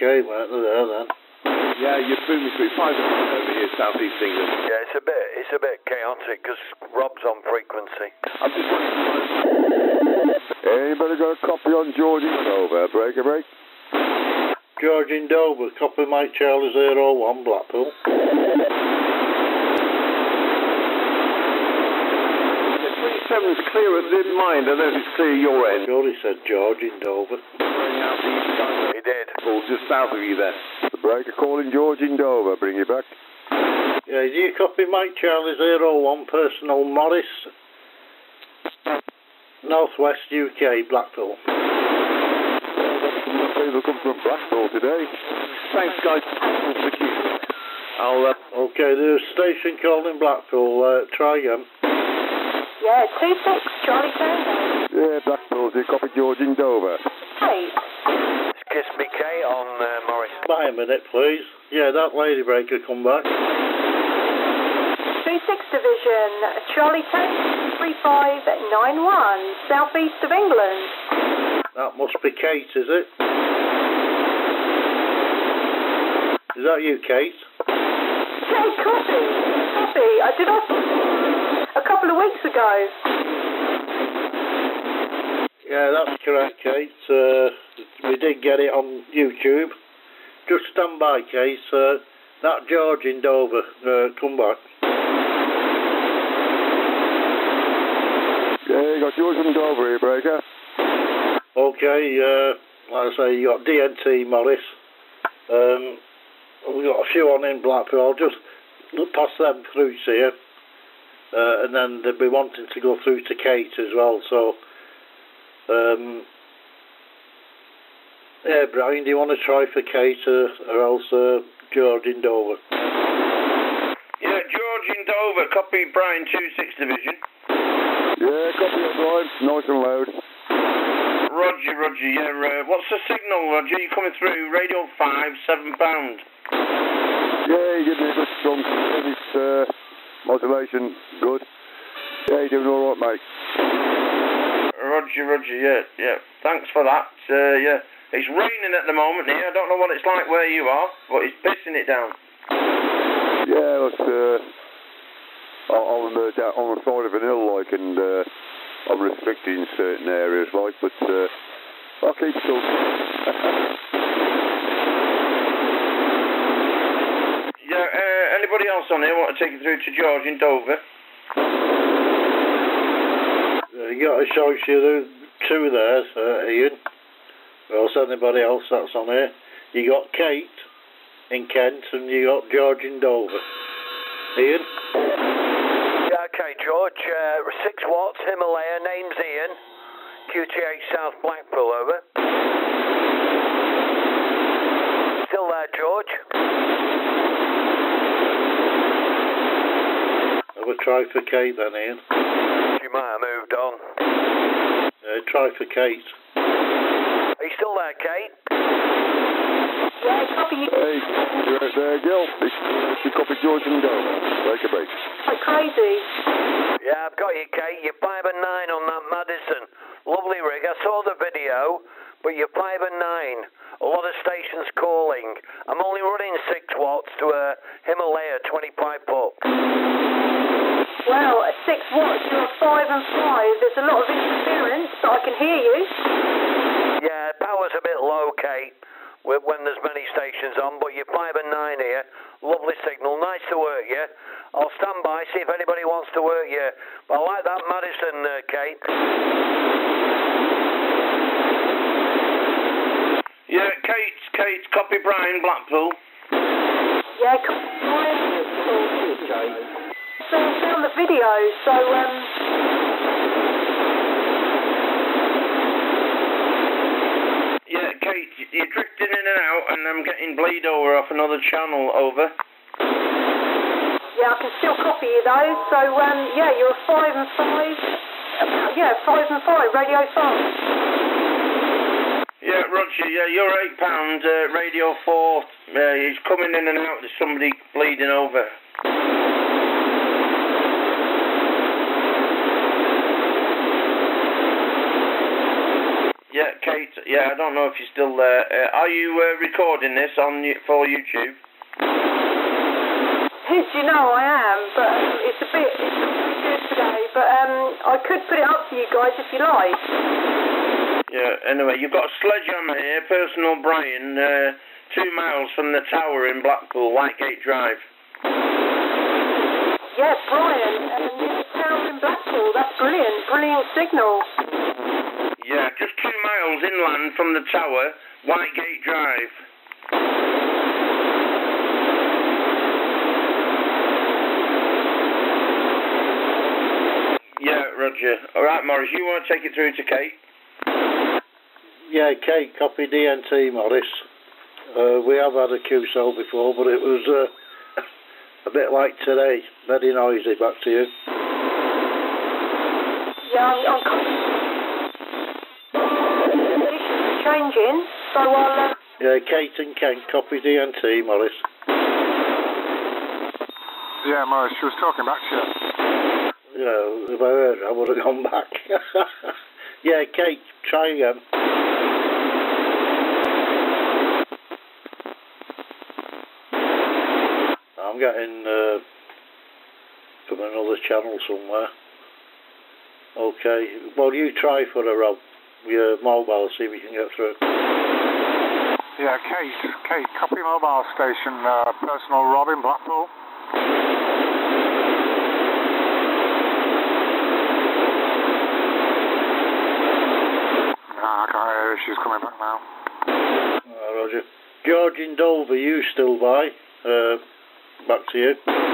Okay, mate, they're there then. Yeah, you threw me through five o'clock over here, southeast England. Yeah, it's a bit, it's a bit chaotic because Rob's on frequency. I'm just wondering. Anybody got a copy on George over? Break a break. George in Dover, copy Mike Charlie Zero One Blackpool. Three seven's clear of the mind. I don't know if it's clear your end. Sure he said George in Dover. Going out the east side He did. of Liverpool, just south of you there. The breaker calling George in Dover. Bring you back. Yeah, do you copy Mike Charlie Zero One Personal Morris? Northwest UK, Blackpool. People come from Blackpool today. Thanks, guys. Thank you. I'll, uh, Okay, there's a station called in Blackpool. Uh, try again. Yeah, 2-6, Charlie Tango. Yeah, Blackpool. Do you copy George in Dover? Hey, It's Kiss Me Kate on uh, Morris. Wait a minute, please. Yeah, that lady breaker come back. 2-6 Division, Charlie Tango, 3591, southeast of England. That must be Kate, is it? Is that you, Kate? Hey, copy, copy. I did ask a couple of weeks ago. Yeah, that's correct, Kate. Uh, we did get it on YouTube. Just stand by, Kate. Uh, that George in Dover, uh, come back. Yeah, you got George in Dover here, breaker. Okay, uh, like I say, you got DNT Morris. Um, we got a few on in Blackpool. I'll just pass them through to you. Uh, and then they'll be wanting to go through to Kate as well. So, um, yeah, Brian, do you want to try for Kate uh, or else uh, George in Dover? Yeah, George in Dover, copy Brian 2 6 Division. Yeah, copy it, Brian. Nice and loud. Roger, Roger, yeah. Uh, what's the signal, Roger? You're coming through? Radio 5, £7. Yeah, you give me a good strong service. Uh, modulation, good. Yeah, you're doing all right, mate. Roger, Roger, yeah, yeah. Thanks for that. Uh, yeah. It's raining at the moment here. I don't know what it's like where you are, but it's pissing it down. Yeah, it's, uh, I- I'm uh, down on the side of an hill, like, and uh, I'm restricting certain areas, like, but uh, I'll keep still. Yeah, uh, anybody else on here want to take you through to George in Dover? Uh, you got a show you the two there, uh, Ian. Or else anybody else that's on here. You got Kate in Kent and you got George in Dover. Ian? Yeah, okay, George. Uh, 6 watts, Himalaya, name's Ian. QTH South Blackpool, over. Still there, George? Have a try for Kate then, Ian. She might have moved on. Uh, try for Kate. Are you still there, Kate? Yeah, copy you. Hey, you out there, Gil? It's, you copy George and Dover. Break a break. Like crazy. Yeah, I've got you, Kate. You're 5 and 9 on that Madison. Lovely rig. I saw the video, but you're 5 and 9. A lot of stations calling. I'm only running 6 watts to a Himalaya 25 foot. Well, at 6 watts, you're 5 and 5. There's a lot of interference, but I can hear you. Yeah, power's a bit low, Kate, when when there's many stations on, but you're 5 and 9 here. Lovely signal. Nice to work you. I'll stand by, see if anybody wants to work you. But I like that Madison, uh, Kate. Yeah, Kate, Kate, copy Brian Blackpool. Yeah, copy Brian. So I found the video, so, um, Yeah, You're drifting in and out, and I'm getting bleed over off another channel. Over. yeah, I can still copy you though. So, um, yeah, you're 5 and 5. Uh, yeah, 5 and 5, radio 5. Yeah, Roger. Yeah, you're eight pound. Uh, Radio Four. Uh, he's coming in and out. There's somebody bleeding over. Yeah, Kate. Yeah, I don't know if you're still there. Uh, are you uh, recording this on for YouTube? Yes, you know I am, but it's a bit, it's a bit good today. But um, I could put it up for you guys if you like. Yeah. Anyway, you've got a sledgehammer here, personal Brian, uh, two miles from the tower in Blackpool, Whitegate Drive. Yeah, Brian, um, tower in Blackpool. That's brilliant, brilliant signal. Yeah, just two miles inland from the tower, Whitegate Drive. Yeah, Roger. All right, Morris, you want to take it through to Kate? Yeah, Kate, copy DNT, Morris. Uh, we have had a QSL before, but it was uh, a bit like today. Very noisy. Back to you. Yeah, I'm, I'm conditions changing, so I'll. Uh, Yeah, Kate and Kent, copy DNT, Morris. Yeah, Morris, she was talking back to you. Yeah, if I heard, I would have gone back. yeah, Kate, try again. I'm getting uh, from another channel somewhere. Okay, well you try for a Rob. Your mobile, see if we can get through. Yeah, Kate. Kate, copy mobile station, uh, personal Robin Blackpool. Nah, I can't hear her. She's coming back now. Uh, Roger. George in Dover, you still by? Uh, back to you.